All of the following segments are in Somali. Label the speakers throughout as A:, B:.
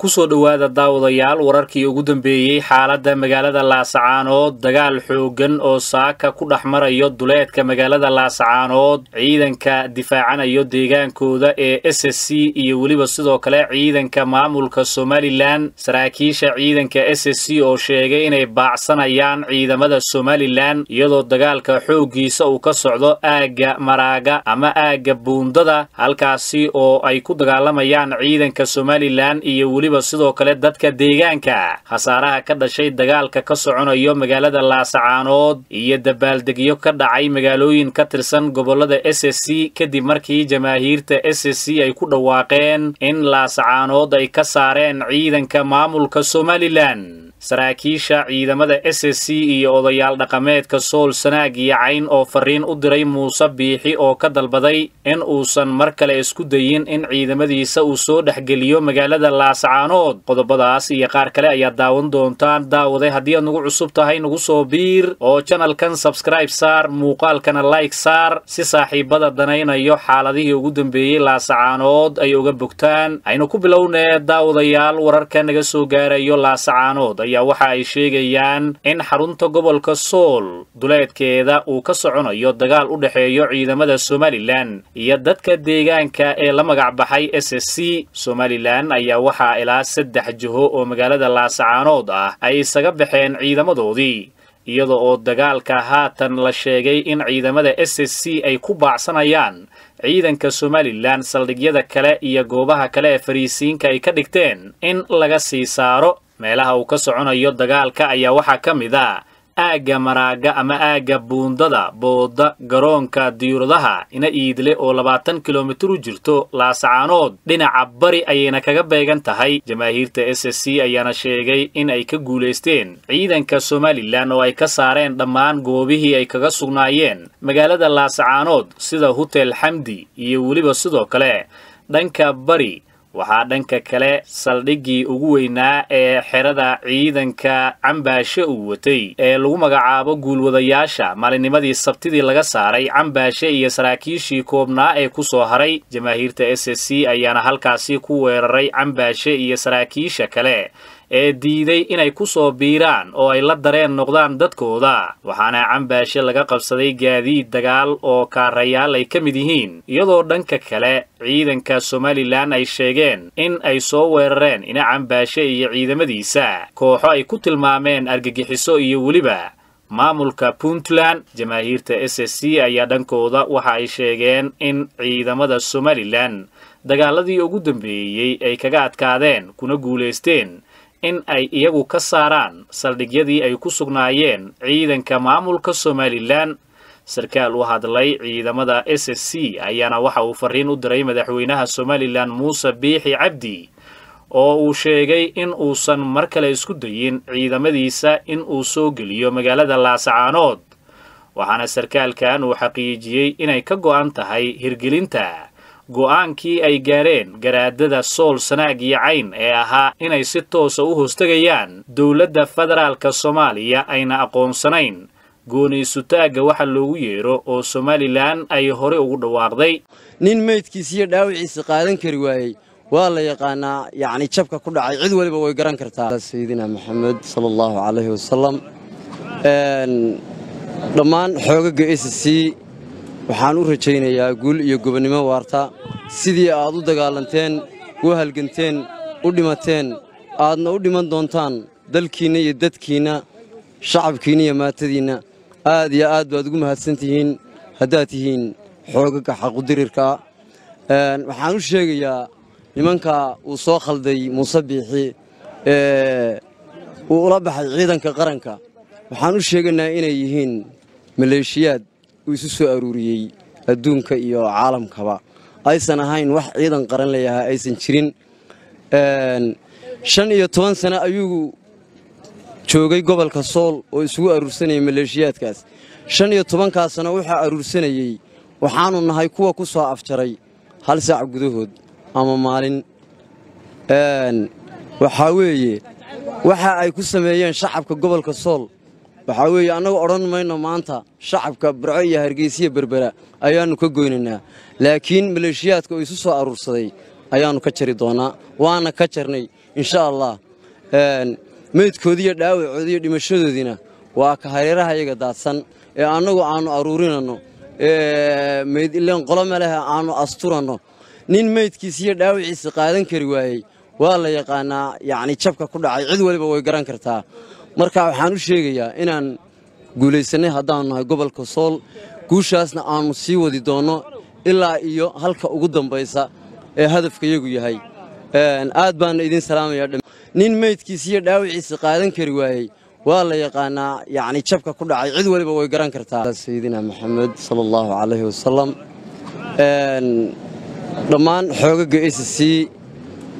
A: ku soo dhowaada daawadayaal wararkii ugu dambeeyey xaaladda magaalada laasacaanood dagaal xooggan oo saaka ku dhex marayo duleedka magaalada laasacaanood ciidanka difaacanayo deegaankooda ee s s c iyo weliba sidoo kale ciidanka maamulka somalilan saraakiisha ciidanka s s c oo sheegay inay baacsanayaan ciidamada somalilan iyadoo dagaalka xooggiisa uu ka socdo aagga maraaga ama aagga buundada halkaasi oo ay ku dagaalamayaan ciidanka somalilan iyo weliba sidoo kale dadka deegaanka. Khasaaraha ka dhashay dagaalka ka soconayo magaalada laasacaanood iyo dabaaldegyo ka dhacay magaalooyin ka tirsan gobollada s s c kadib markii jamaahiirta s s c ay ku dhawaaqeen in laasacaanood ay ka saareen ciidanka maamulka somalilan saraakiisha ciidamada s s c iyo odayaal dhaqameedka sool sanaag iyo cayn oo fariin u diray muuse biixi oo ka dalbaday in uusan mar kale isku dayin in ciidamadiisa uu soo dhexgeliyo magaalada laasacaanood qodobadaas iyo qaar kale ayaad daawan doontaan. Daawaday haddii aad nagu cusub tahay nagu soo biir oo janalkan sabskraib saar muuqaalkana like saar. Si saaxiibada danaynayo xaaladihii ugu dambeeyey laasacaanood ay uga bogtaan. Aynu ku bilownee daawadayaal wararka naga soo gaarayo laasacaanood ayaa waxa ay sheegayaan in xarunta gobolka sool duleedkeeda uu ka soconayo dagaal u dhexeeyo ciidamada somalilan iyo dadka deegaanka ee la magac baxay s s c. Somalilan ayaa waxaa ilaa saddex jiho oo magaalada laasacaanood ah ay isaga baxeen ciidamadoodii iyada oo dagaalka haatan la sheegay in ciidamada s s c ay ku baacsanayaan ciidanka somalilan saldhigyada kale iyo goobaha kale ee fariisiinka ay ka dhigteen in laga sii saaro meelaha uu ka soconayo dagaalka ayaa waxaa ka mid a aagga maraaga ama aagga buundada booda garoonka diyuuradaha ina iidle oo labaatan kilomitir u jirto laasacaanood. Dhinaca bari ayayna kaga beegan tahay. Jamaahiirta s s c ayaana sheegay in ay ka guulaysteen ciidanka somalilan oo ay ka saareen dhammaan goobihii ay kaga sugnaayeen. Magaalada laasacaanood sida hutel xamdi iyo weliba sidoo kale dhanka bari waxaa dhanka kale saldhiggii ugu weynaa ee xerada ciidanka cambaashe uu watay ee lagu magacaabo guulwadayaasha maalinnimadii sabtidii laga saaray cambaashe iyo saraakiishii koobnaa ee ku soo haray. Jamaahiirta s c ayaana halkaasi ku weeraray cambaashe iyo saraakiisha kale ee diiday inay ku soo biiraan oo ay la dareen noqdaan dadkooda. Waxaana cambaashe laga qabsaday gaadiid dagaal oo kaarayaal ay ka mid yihiin iyadoo dhanka kale ciidanka somalilan ay sheegeen in ay soo weerareen ina cambaashe iyo ciidamadiisa. Kooxo ay ku tilmaameen argagixiso iyo weliba. Maamulka puntland jamaahiirta s s c ayaa dhankooda waxa ay sheegeen in ciidamada somalilan dagaaladii ugu dambeeyey ay kaga adkaadeen kuna guulaysteen in ay iyagu ka saaraan saldhigyadii ay ku sugnaayeen ciidanka maamulka somalilan. Sarkaal u hadlay ciidamada s s c ayaana waxa uu fariin u diray madaxweynaha somalilan muuse biixi cabdi oo uu sheegay in uusan mar kale isku dayin ciidamadiisa in uu soo geliyo magaalada laasacaanood waxaana sarkaalkan uu xaqiijiyey inay ka go'an tahay hirgelinta go'aankii ay gaareen garaadada sool sanaag iyo cayn ee ahaa inay si toosa u hoostegayaan dowladda federaalka soomaaliya ayna aqoonsanayn. Gooniysutaagga waxa loogu yeedho oo somalilan ay hore ugu dhawaaqday.
B: Nin meydkiisa iyo dhaawiciisa qaadan kari waayey. Waa la yaqaanaa yacni jabka ku dhacay cid waliba way garan kartaa. Sayidina maxamed sala allahu calayhi wasalam dhammaan xoogagga s c waxaan u rajaynayaa guul iyo gobonnimo waarta. Sidii aad u dagaalanteen u halganteen u dhimateen aadna u dhiman doontaan dalkiinna iyo dadkiinna shacabkiinna iyo maatadiinna aad iyo aad baad ugu mahadsan tihiin haddaad tihiin xoogagga xaqudirirka waxaan u sheegayaa nimanka uu soo khalday muuse biixi ee uu ula baxay ciidanka qaranka. Waxaan u sheegaynaa inay yihiin maleeshiyaad uu isu soo aruuriyey adduunka iyo caalamkaba. Aysan ahayn wax ciidan qaran leeyahay aysan jirin. Shan iyo toban sane ayuu joogay gobolka sool oo isugu aruursanayay maleeshiyaadkaas. Shan iyo tobankaas sano waxaa aruursanayey waxaannu nahay kuwa ku soo afjaray hal saac gudahood ama maalin. Waxaa weeye waxa ay ku sameeyeen shacabka gobolka sool waxaa weeye annagu odhan mayno maanta shacabka burco iyo hargeysiya berbera ayaannu ka goynaynaa. Laakiin maleeshiyaadka oo isu soo aruursaday ayaannu ka jari doonnaa waana ka jarnay insha allah meydkoodii iyo dhaawacoodii iyo dhimashadoodiina waa ka hareeraha iyaga daadsan ee annagu aannu aruurinanno. Meyd qolo malehe aannu asturanno. Nin meydkiisa iyo dhaawaciisa qaadan kari waayey waa la yaqaanaa yacni jabka ku dhacay cid waliba way garan kartaa marka waxaan u sheegayaa inaan guulaysannay haddaannu nahay gobolka sool guushaasna aannu sii wadi doonno ilaa iyo halka ugu dambaysa ee hadafkayagu yahay. Aad baanna idiin salaamayaa nin meydkiisa iyo dhaawaciisa qaadan kari waayey. Waa la yaqaanaa yacni jabka ku dhacay cid waliba way garan kartaa. Sayidina maxamed sala allahu calayhi wasalam dhammaan xoogaga s c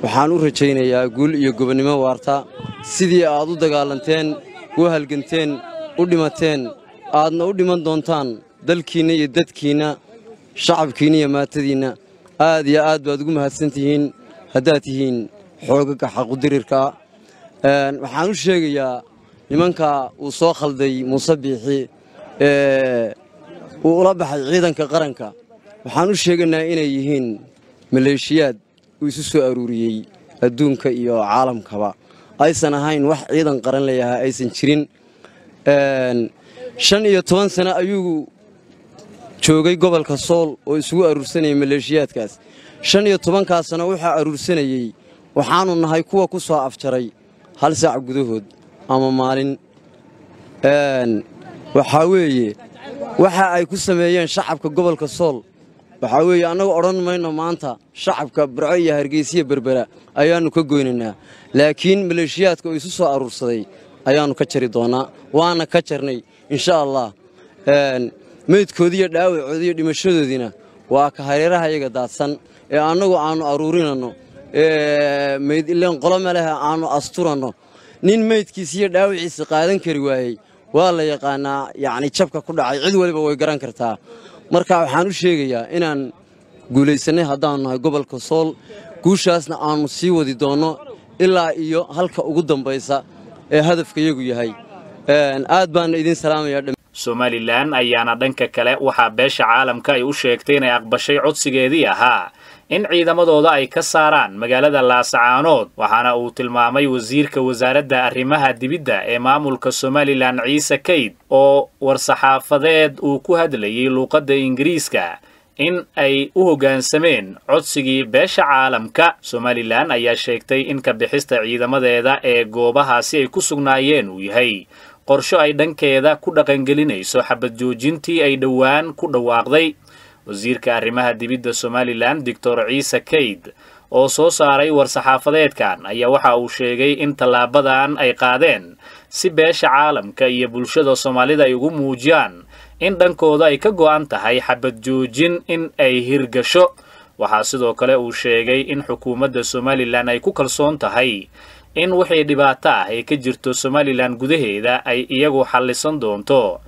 B: waxaan u rajaynayaa guul iyo gobonnimo waarta sidii aad u dagaalanteen u halganteen u dhimateen aadna u dhiman doontaan dalkiinna iyo dadkiinna shacabkiinna iyo maatadiinna aad iyo aad baad ugu mahadsan tihiin haddaad tihiin xoogaga xaqudirirkaa waxaan u sheegayaa nimanka uu soo khalday muuse biixi ee uu ula baxay ciidanka qaranka. Waxaan u sheegaynaa inay yihiin maleeshiyaad uu isu soo aruuriyey adduunka iyo caalamkaba aysan ahayn wax ciidan qaran leeyahay aysan jirin. Shan iyo toban sano ayuu joogay gobolka sool oo isugu aruursanayay maleeshiyaadkaas. Shan iyo tobankaas sano waxaa aruursanayey waxaannu nahay kuwa ku soo afjaray hal saac gudahood ama maalin. Waxaa weeye waxa ay ku sameeyeen shacabka gobolka sool waxaa weeye annagu odhan mayno maanta shacabka burco iyo hargeysiya berbera ayaannu ka goynaynaa. Laakiin maleeshiyaadka oo isu soo aruursaday ayaannu ka jari doonnaa waana ka jarnay insha allah meydkoodii iyo dhaawacoodii iyo dhimashadoodiina waa ka hareeraha iyaga daadsan ee annagu aannu aruurinanno. Meyd qolo malehe aannu asturanno. Nin meydkiisa iyo dhaawaciisa qaadan kari waayey waa la yaqaanaa yacni jabka ku dhacay cid waliba way garan kartaa marka waxaan u sheegayaa inaan guulaysannay haddaannu nahay gobolka sool guushaasna aannu sii wadi doonno ilaa iyo halka ugu dambaysa ee hadafkayagu yahay. Aad baanna idiin salaamayaa
A: somalilan ayaana dhanka kale waxaa beesha caalamka ay u sheegtay inay aqbashay codsigeedii ahaa in ciidamadooda ay ka saaraan magaalada laasacaanood waxaana uu tilmaamay wasiirka wasaaradda arrimaha dibidda ee maamulka somalilan ciise kayd oo war-saxaafadeed uu ku hadlayay luuqadda ingiriiska in ay u hoggaansameen codsigii beesha caalamka. Somalilan ayaa sheegtay in ka bixista ciidamadeeda ee goobahaasi ay ku sugnaayeen uu yahay. Qorsho ay dhankeeda ku dhaqangelinayso xabad joojintii ay dhowaan ku dhawaaqday wasiirka arrimaha dibidda somalilan doctor ciise kayd oo soo saaray war-saxaafadeedkan ayaa waxa uu sheegay in tallaabadan ay qaadeen si beesha caalamka iyo bulshada soomaalida ay ugu muujiyaan in dhankooda ay ka go'an tahay xabad joojin in ay hirgasho. Waxaa sidoo kale uu sheegay in xukuumadda somalilan ay ku kalsoon tahay in wixii dhibaato ah ee ka jirto somalilan gudaheeda ay iyagu xallisan doonto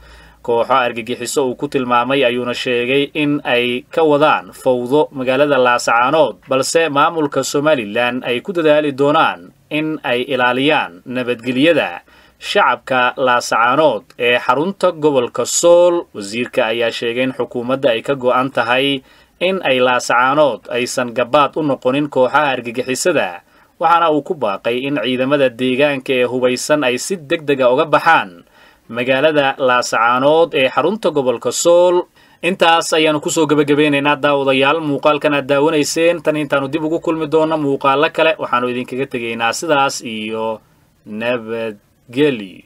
A: kooxo argagixiso uu ku tilmaamay ayuuna sheegay in ay ka wadaan fawdo magaalada laasacaanood balse maamulka somalilan ay ku dadaali doonaan in ay ilaaliyaan nabadgelyada shacabka laasacaanood ee xarunta gobolka sool. Wasiirka ayaa sheegay in xukuumadda ay ka go'an tahay in ay laasacaanood aysan gabaad u noqonin kooxaha argagixisada waxaana uu ku baaqay in ciidamada deegaanka ee hubaysan ay si deg dega uga baxaan magaalada laasacaanood ee xarunta gobolka sool. Intaas ayaannu ku soo gebagabeynaynaa daawadayaal muuqaalkan aad daawanayseen. Tan intaannu dib ugu kulmi doonno muuqaallo kale waxaannu idinkaga tegaynaa sidaas iyo nabadgelyo